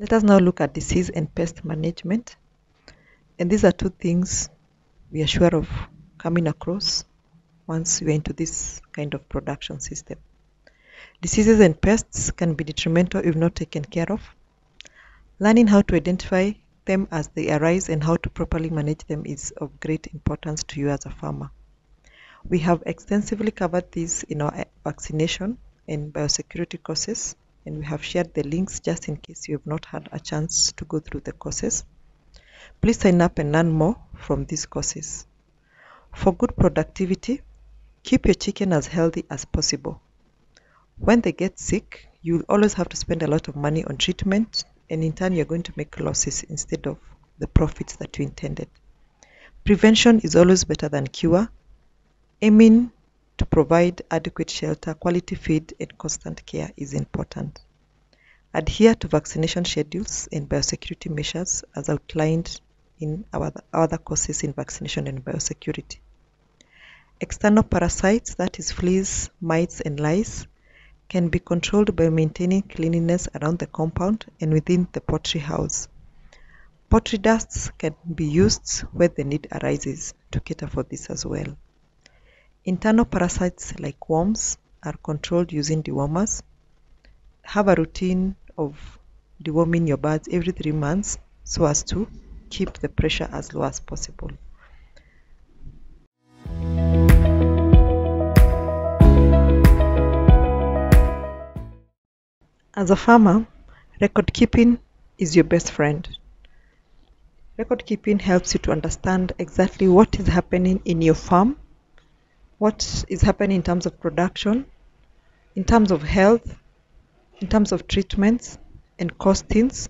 Let us now look at disease and pest management. And these are two things we are sure of coming across once we are into this kind of production system. Diseases and pests can be detrimental if not taken care of. Learning how to identify them as they arise and how to properly manage them is of great importance to you as a farmer. We have extensively covered this in our vaccination and biosecurity courses and we have shared the links just in case you have not had a chance to go through the courses. Please sign up and learn more from these courses. For good productivity, keep your chicken as healthy as possible. When they get sick, you'll always have to spend a lot of money on treatment and in turn you're going to make losses instead of the profits that you intended. Prevention is always better than cure. Aiming to provide adequate shelter, quality feed, and constant care is important. Adhere to vaccination schedules and biosecurity measures as outlined in our other courses in vaccination and biosecurity. External parasites, that is fleas, mites, and lice, can be controlled by maintaining cleanliness around the compound and within the poultry house. Poultry dusts can be used where the need arises to cater for this as well. Internal parasites like worms are controlled using dewormers. Have a routine of deworming your birds every three months so as to keep the pressure as low as possible. As a farmer, record keeping is your best friend. Record keeping helps you to understand exactly what is happening in your farm, what is happening in terms of production, in terms of health, in terms of treatments and costings,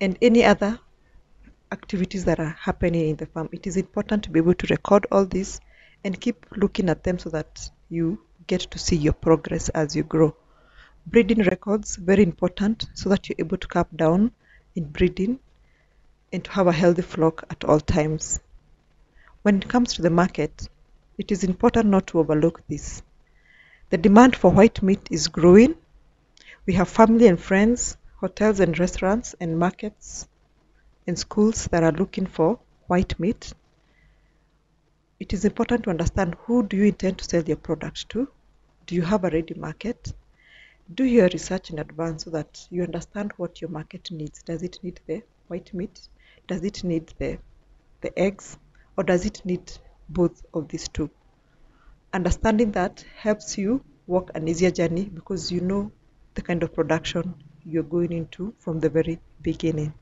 and any other activities that are happening in the farm. It is important to be able to record all this and keep looking at them so that you get to see your progress as you grow. Breeding records, very important so that you're able to cut down inbreeding and to have a healthy flock at all times. When it comes to the market, it is important not to overlook this. The demand for white meat is growing. We have family and friends, hotels and restaurants and markets and schools that are looking for white meat. It is important to understand who do you intend to sell your product to? Do you have a ready market? Do your research in advance so that you understand what your market needs. Does it need the white meat? Does it need the, the eggs? Or does it need both of these two? Understanding that helps you walk an easier journey because you know the kind of production you're going into from the very beginning.